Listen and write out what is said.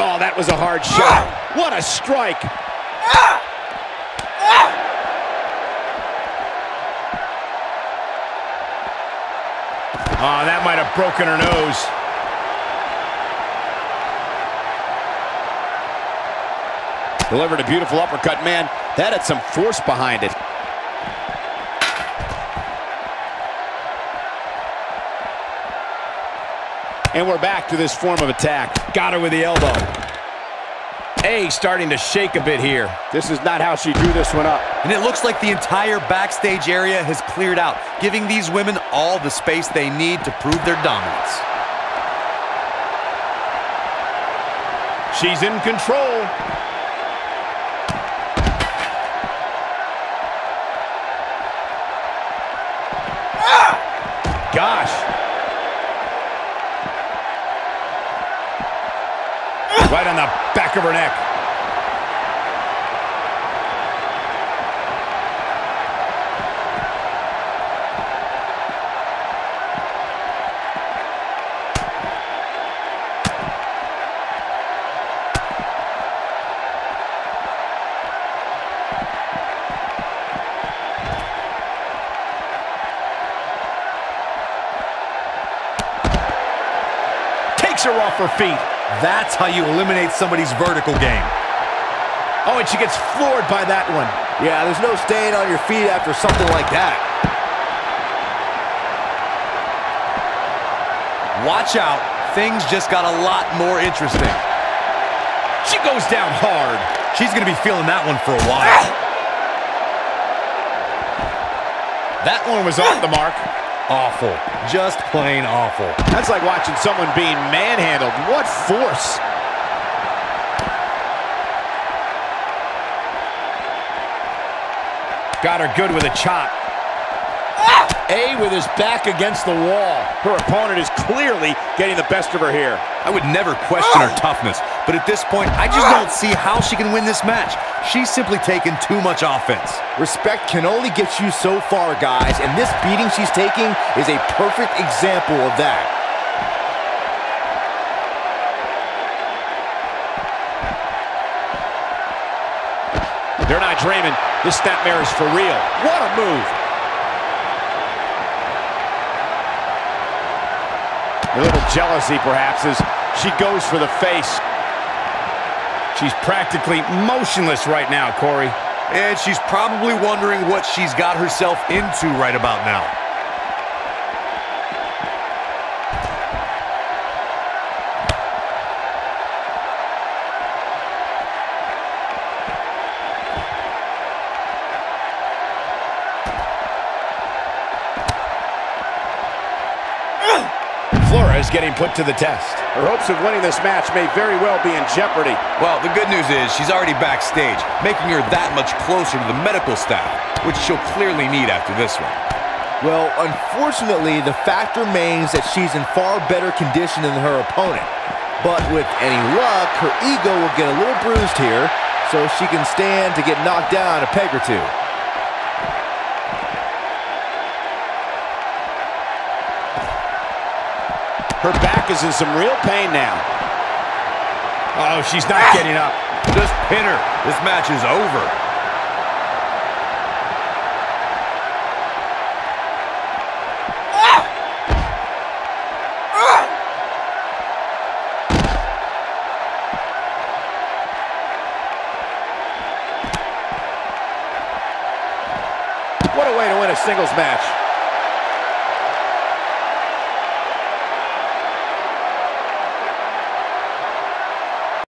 Oh, that was a hard shot. What a strike. Oh, that might have broken her nose. Delivered a beautiful uppercut. Man, that had some force behind it. And we're back to this form of attack. Got her with the elbow. A starting to shake a bit here. This is not how she drew this one up. And it looks like the entire backstage area has cleared out, giving these women all the space they need to prove their dominance. She's in control. Ah! Gosh. Right on the back of her neck. Takes her off her feet. That's how you eliminate somebody's vertical game. Oh, and she gets floored by that one. Yeah, there's no staying on your feet after something like that. Watch out. Things just got a lot more interesting. She goes down hard. She's going to be feeling that one for a while. Ah! That one was off the mark. Awful. Just plain awful. That's like watching someone being manhandled. What force. Got her good with a chop. A with his back against the wall. Her opponent is clearly getting the best of her here. I would never question her oh! toughness, but at this point, I just don't see how she can win this match. She's simply taken too much offense. Respect can only get you so far, guys, and this beating she's taking is a perfect example of that. They're not dreaming. This snapmare is for real. What a move. A little jealousy, perhaps, as she goes for the face. She's practically motionless right now, Corey. And she's probably wondering what she's got herself into right about now. Flores getting put to the test. Her hopes of winning this match may very well be in jeopardy. Well, the good news is she's already backstage, making her that much closer to the medical staff, which she'll clearly need after this one. Well, unfortunately, the fact remains that she's in far better condition than her opponent. But with any luck, her ego will get a little bruised here, so she can stand to get knocked down a peg or two. Her back is in some real pain now. Oh, she's not ah! getting up. Just pin her. This match is over. What a way to win a singles match.